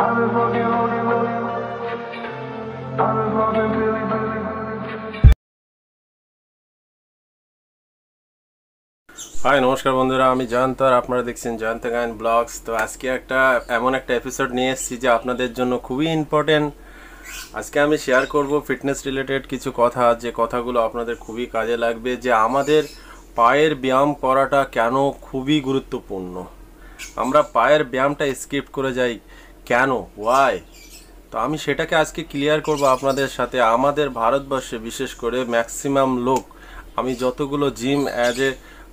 High নমস্কার বন্ধুরা, আমি জানতার, আপনারা দেখছেন জয়ন্ত গায়ন ব্লগস। তো আজকে একটা এমন একটা এপিসোড নিয়ে এসেছি যে আপনাদের জন্য খুবই ইম্পর্টেন্ট আজকে আমি শেয়ার করব ফিটনেস রিলেটেড কিছু কথা, যে কথাগুলো আপনাদের খুবই কাজে লাগবে, যে আমাদের পায়ের ব্যায়াম করাটা কেন খুবই গুরুত্বপূর্ণ। আমরা পায়ের ব্যায়ামটা স্কিপ করে যাই। কেন? ওয়াই তো আমি সেটাকে আজকে ক্লিয়ার করব আপনাদের সাথে। আমাদের ভারতবর্ষে বিশেষ করে ম্যাক্সিমাম লোক, আমি যতগুলো জিম অ্যাজ এ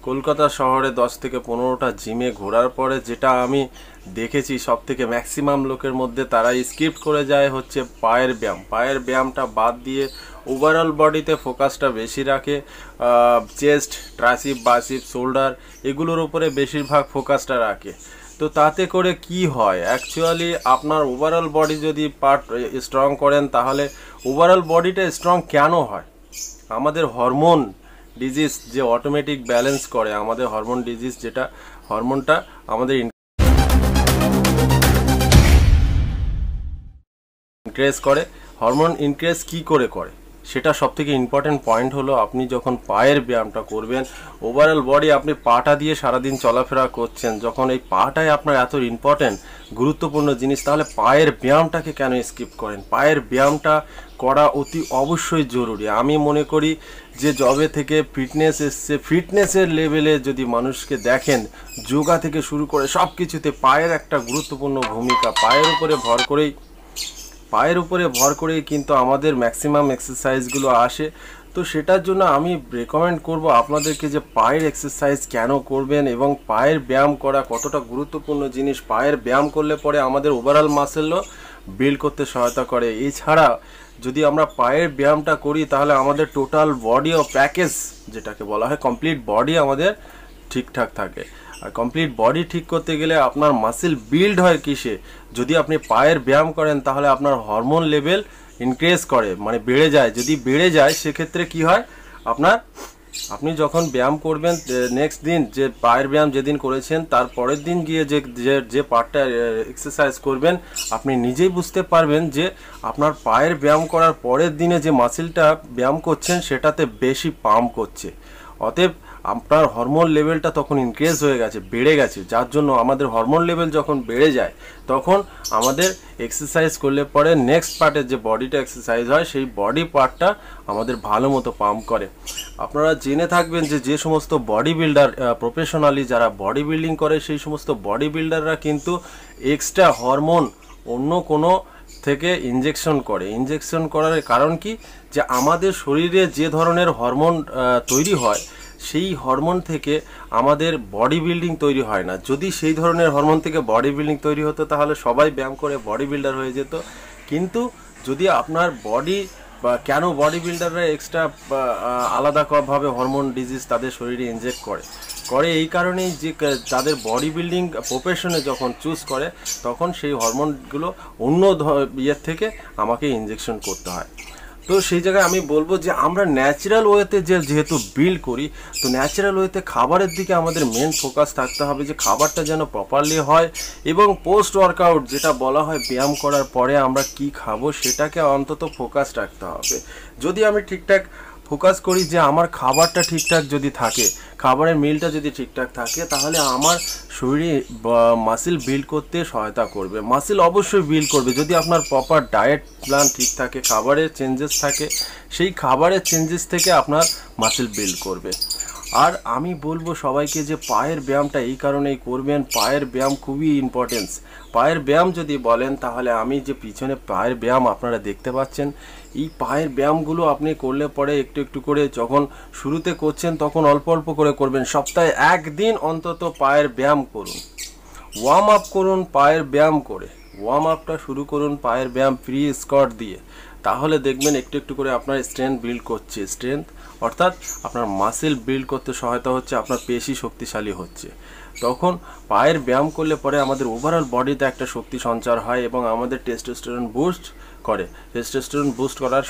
কলকাতা শহরে দশ থেকে পনেরোটা জিমে ঘোরার পরে যেটা আমি দেখেছি সব থেকে ম্যাক্সিমাম লোকের মধ্যে তারা স্কিপ করে যায় হচ্ছে পায়ের ব্যায়াম। পায়ের ব্যায়ামটা বাদ দিয়ে ওভারঅল বডিতে ফোকাসটা বেশি রাখে চেস্ট ট্রাসিপ বাসিপ শোল্ডার এগুলোর উপরে বেশিরভাগ ফোকাসটা রাখে। তো তাতে করে কি হয়? অ্যাকচুয়ালি আপনার ওভারঅল বডি যদি পার্ট স্ট্রং করেন, তাহলে ওভারঅল বডিটা স্ট্রং কেন হয়? আমাদের হরমোন ডিজিজ যে অটোমেটিক ব্যালেন্স করে, আমাদের হরমোন ডিজিজ যেটা হরমোনটা আমাদের ইনক্রেজ করে। হরমোন ইনক্রেজ কি করে করে? সেটা সব থেকে ইম্পর্টেন্ট পয়েন্ট হলো আপনি যখন পায়ের ব্যায়ামটা করবেন ওভারঅল বডি আপনি পাটা দিয়ে সারাদিন চলাফেরা করছেন, যখন এই পাটাই আপনার এত ইম্পর্টেন্ট গুরুত্বপূর্ণ জিনিস, তাহলে পায়ের ব্যায়ামটাকে কেন স্কিপ করেন? পায়ের ব্যায়ামটা করা অতি অবশ্যই জরুরি। আমি মনে করি যে জবে থেকে ফিটনেস এসছে ফিটনেসের লেভেলে যদি মানুষকে দেখেন, যোগা থেকে শুরু করে সব কিছুতে পায়ের একটা গুরুত্বপূর্ণ ভূমিকা, পায়ের উপরে ভর করেই পায়ের উপরে ভর করেই কিন্তু আমাদের ম্যাক্সিমাম এক্সারসাইজগুলো আসে। তো সেটার জন্য আমি রেকমেন্ড করব আপনাদেরকে যে পায়ের এক্সারসাইজ কেন করবেন এবং পায়ের ব্যায়াম করা কতটা গুরুত্বপূর্ণ জিনিস। পায়ের ব্যায়াম করলে পরে আমাদের ওভারঅল মাসেলও বিল্ড করতে সহায়তা করে। এছাড়া যদি আমরা পায়ের ব্যায়ামটা করি, তাহলে আমাদের টোটাল বডি ও প্যাকেজ যেটাকে বলা হয় কমপ্লিট বডি আমাদের ঠিকঠাক থাকে। আর কমপ্লিট বডি ঠিক করতে গেলে আপনার মাসেল বিল্ড হয় কিসে? যদি আপনি পায়ের ব্যায়াম করেন, তাহলে আপনার হরমোন লেভেল ইনক্রিজ করে মানে বেড়ে যায়। যদি বেড়ে যায়, সেক্ষেত্রে কি হয়? আপনার, আপনি যখন ব্যায়াম করবেন নেক্সট দিন যে পায়ের ব্যায়াম যেদিন করেছেন, তার পরের দিন গিয়ে যে যে পার্টটা এক্সারসাইজ করবেন, আপনি নিজেই বুঝতে পারবেন যে আপনার পায়ের ব্যায়াম করার পরের দিনে যে মাসেলটা ব্যায়াম করছেন, সেটাতে বেশি পাম্প করছে। অতএব আপনার হরমোন লেভেলটা তখন ইনক্রিজ হয়ে গেছে, বেড়ে গেছে। যার জন্য আমাদের হরমোন লেভেল যখন বেড়ে যায়, তখন আমাদের এক্সারসাইজ করলে পরে নেক্সট পার্টের যে বডিটা এক্সারসাইজ হয়, সেই বডি পার্টটা আমাদের ভালো মতো পাম্প করে। আপনারা জেনে থাকবেন যে যে সমস্ত বডি বিল্ডার প্রফেশনালি যারা বডি বিল্ডিং করে, সেই সমস্ত বডি বিল্ডাররা কিন্তু এক্সট্রা হরমোন অন্য কোনো থেকে ইনজেকশন করে। ইনজেকশন করার কারণ কি? যে আমাদের শরীরে যে ধরনের হরমোন তৈরি হয় সেই হরমোন থেকে আমাদের বডি বিল্ডিং তৈরি হয় না। যদি সেই ধরনের হরমোন থেকে বডি বিল্ডিং তৈরি হতো, তাহলে সবাই ব্যায়াম করে বডি বিল্ডার হয়ে যেত। কিন্তু যদি আপনার বডি বা কেন বডি বিল্ডাররা এক্সট্রা আলাদাভাবে হরমোন ডিজিজ তাদের শরীরে ইনজেক্ট করে? করে এই কারণেই যে তাদের বডি বিল্ডিং প্রফেশনে যখন চুজ করে, তখন সেই হরমোনগুলো অন্য ইয়ের থেকে আমাকে ইনজেকশন করতে হয়। তো সেই জায়গায় আমি বলব যে আমরা ন্যাচারাল ওয়েতে যে যেহেতু বিল্ড করি, তো ন্যাচারাল ওয়েতে খাবারের দিকে আমাদের মেন ফোকাস থাকতে হবে যে খাবারটা যেন প্রপারলি হয় এবং পোস্ট ওয়ার্কআউট যেটা বলা হয় ব্যায়াম করার পরে আমরা কি খাব সেটাকে অন্তত ফোকাস রাখতে হবে। যদি আমি ঠিকঠাক ফোকাস করি যে আমার খাবারটা ঠিকঠাক যদি থাকে, খাবারের মিলটা যদি ঠিকঠাক থাকে, তাহলে আমার শরীরে মাসিল বিল্ড করতে সহায়তা করবে। মাসিল অবশ্যই বিল্ড করবে। যদি আপনার প্রপার ডায়েট প্ল্যান ঠিক থাকে, খাবারের চেঞ্জেস থাকে, সেই খাবারের চেঞ্জেস থেকে আপনার মাসিল বিল্ড করবে। আর আমি বলব সবাইকে যে পায়ের ব্যায়ামটা এই কারণেই করবেন। পায়ের ব্যায়াম খুবই ইম্পর্টেন্স পায়ের ব্যায়াম যদি বলেন, তাহলে আমি যে পিছনে পায়ের ব্যায়াম আপনারা দেখতে পাচ্ছেন, এই পায়ের ব্যায়ামগুলো আপনি করলে পরে একটু একটু করে যখন শুরুতে করছেন, তখন অল্প অল্প করে করবেন। সপ্তাহে একদিন অন্তত পায়ের ব্যায়াম করুন। ওয়ার্ম আপ করুন পায়ের ব্যায়াম করে। ওয়ার্ম আপটা শুরু করুন পায়ের ব্যায়াম ফ্রি স্কট দিয়ে। তাহলে দেখবেন একটু একটু করে আপনার স্ট্রেংথ বিল্ড করছে। স্ট্রেংথ অর্থাৎ আপনার মাসেল বিল্ড করতে সহায়তা হচ্ছে, আপনার পেশি শক্তিশালী হচ্ছে। তখন পায়ের ব্যায়াম করলে পরে আমাদের ওভারঅল বডিতে একটা শক্তি সঞ্চার হয় এবং আমাদের টেস্টোস্টেরন বুস্ট করে। টেস্টোস্টেরন বুস্ট করার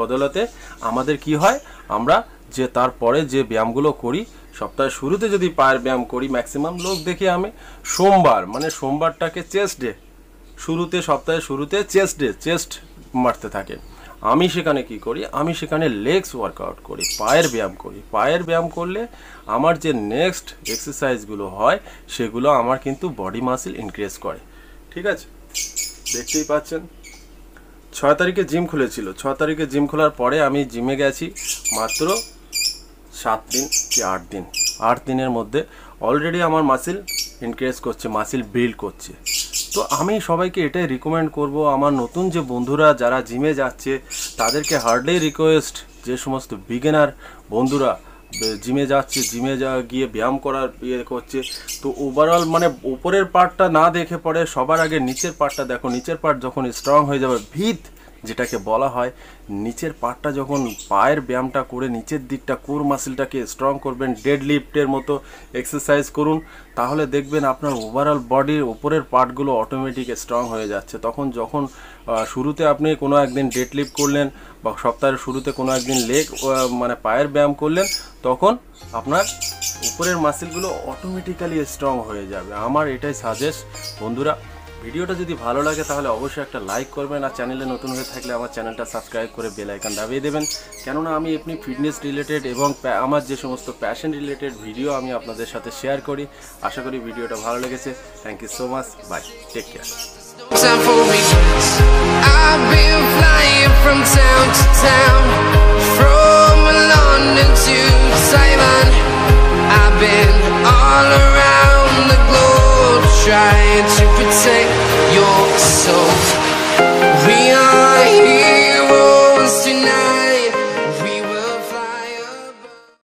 বদলাতে আমাদের কি হয়? আমরা যে তারপরে যে ব্যায়ামগুলো করি, সপ্তাহের শুরুতে যদি পায়ের ব্যায়াম করি ম্যাক্সিমাম লোক দেখি আমি সোমবার মানে সোমবারটাকে চেস্ট ডে শুরুতে, সপ্তাহের শুরুতে চেস্ট ডে চেস্ট মারতে থাকে। আমি সেখানে কি করি? আমি সেখানে লেগস ওয়ার্কআউট করি, পায়ের ব্যায়াম করি। পায়ের ব্যায়াম করলে আমার যে নেক্সট এক্সারসাইজগুলো হয়, সেগুলো আমার কিন্তু বডি মাসেল ইনক্রিজ করে। ঠিক আছে? দেখতেই পাচ্ছেন? ছয় তারিখে জিম খুলেছিল। ছ তারিখে জিম খোলার পরে আমি জিমে গেছি মাত্র সাত দিন কি আট দিন। আট দিনের মধ্যে অলরেডি আমার মাসিল ইনক্রিজ করছে মাসিল বিল্ড করছে। তো আমি সবাইকে এটাই রিকমেন্ড করব, আমার নতুন যে বন্ধুরা যারা জিমে যাচ্ছে, তাদেরকে হার্ডলি রিকোয়েস্ট যে সমস্ত বিগেনার বন্ধুরা জিমে যাচ্ছে জিমে যা, গিয়ে ব্যায়াম করার ইয়ে করছে, তো ওভারঅল মানে উপরের পার্টটা না দেখে পড়ে সবার আগে নিচের পার্টটা দেখো, নিচের পার্ট যখন স্ট্রং হয়ে যাবে, ভিত যেটাকে বলা হয়, নিচের পার্টটা যখন পায়ের ব্যায়ামটা করে নিচের দিকটা কোর মাসেলটাকে স্ট্রং করবেন ডেড লিফটের মতো এক্সারসাইজ করুন, তাহলে দেখবেন আপনার ওভারঅল বডির উপরের পার্টগুলো অটোমেটিক স্ট্রং হয়ে যাচ্ছে। তখন যখন শুরুতে আপনি কোনো একদিন ডেড লিফট করলেন বা সপ্তাহের শুরুতে কোনো একদিন লেগ মানে পায়ের ব্যায়াম করলেন, তখন আপনার উপরের মাসেলগুলো অটোমেটিক্যালি স্ট্রং হয়ে যাবে। আমার এটাই সাজেস্ট বন্ধুরা। ভিডিওটা যদি ভালো লাগে তাহলে অবশ্যই একটা লাইক করবেন আর চ্যানেলে নতুন হয়ে থাকলে আমার চ্যানেলটা সাবস্ক্রাইব করে বেল আইকন দাবিয়ে দেবেন। কেননা আমি এমনি ফিটনেস রিলেটেড এবং আমার যে সমস্ত প্যাশন রিলেটেড ভিডিও আমি আপনাদের সাথে শেয়ার করি। আশা করি ভিডিওটা ভালো লেগেছে। Thank you so much bye take care. I've been flying from town to town, from London to Taiwan. I've been all around. trying to protect your soul. We are here.